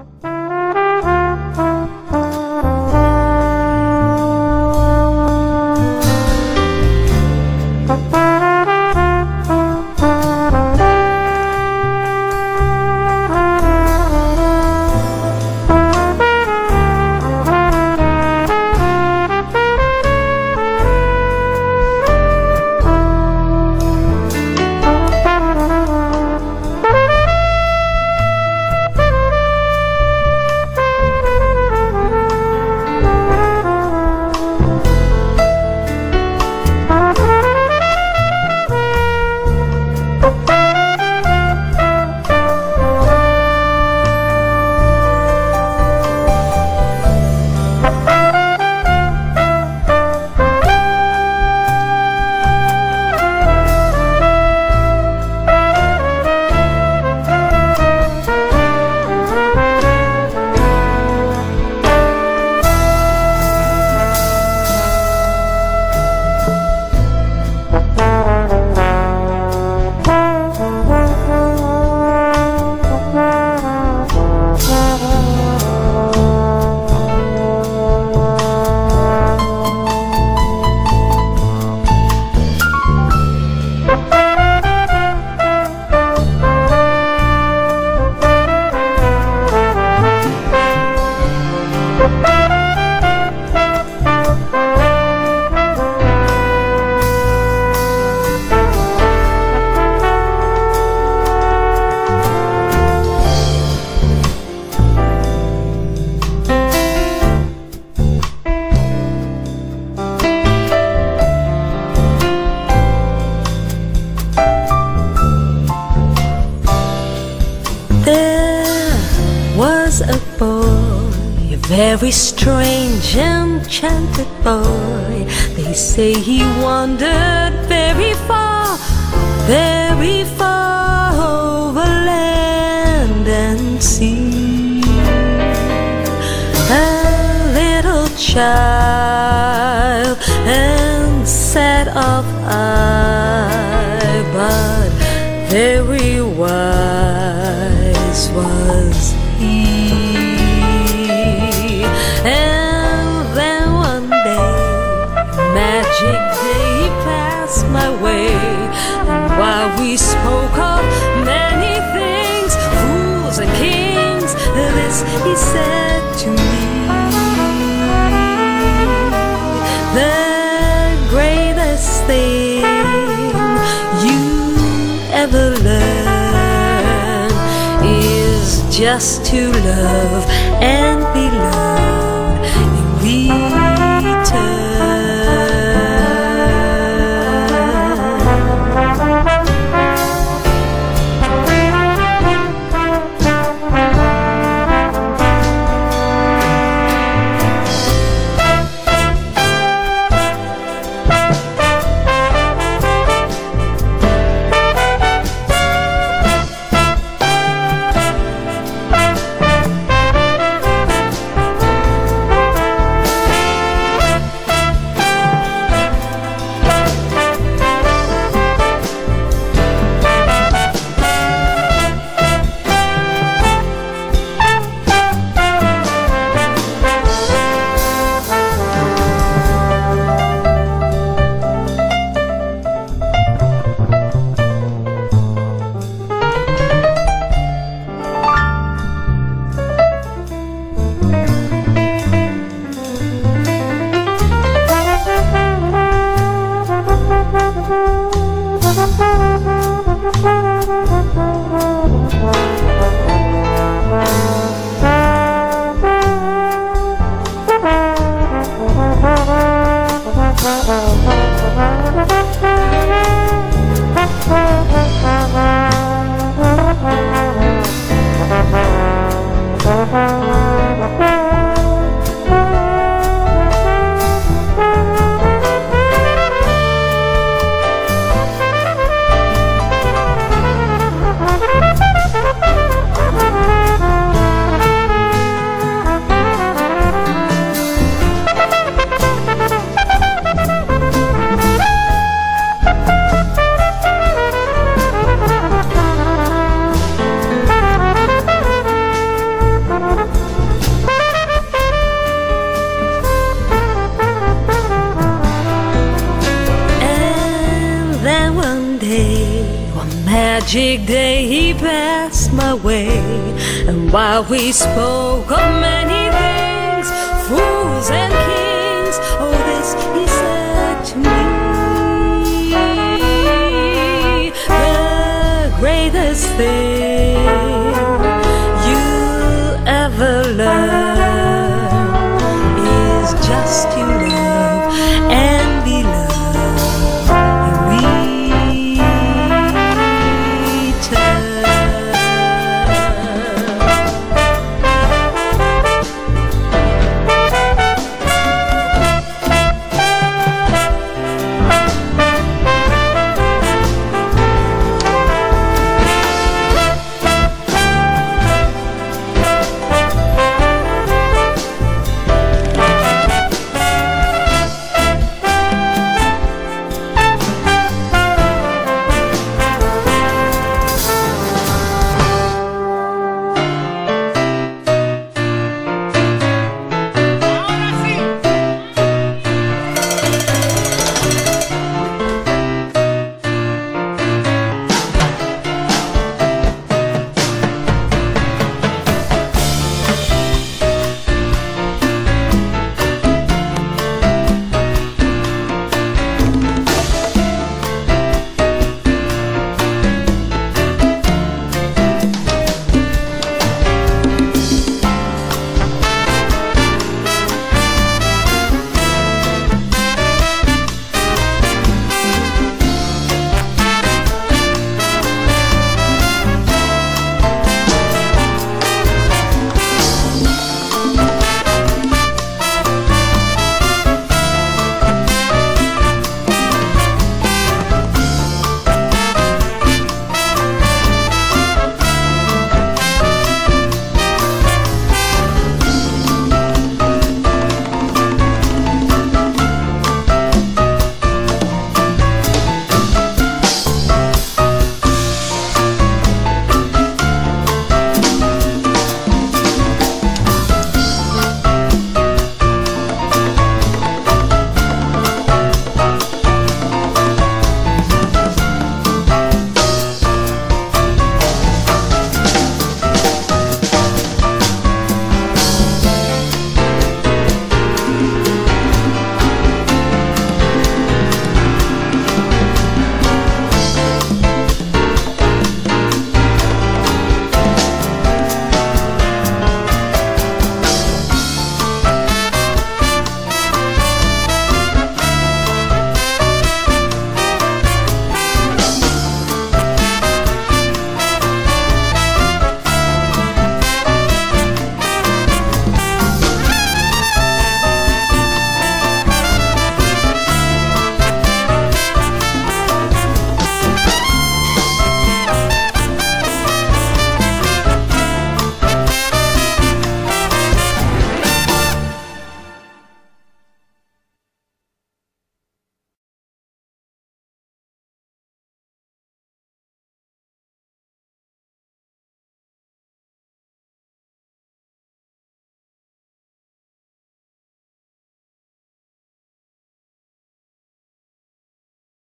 Bye. Very strange, and enchanted boy. They say he wandered very far, very far over land and sea. A little child and set of eye, but very wise was magic said to me. The greatest thing you ever is just to love and Magic day he passed my way. And while we spoke fools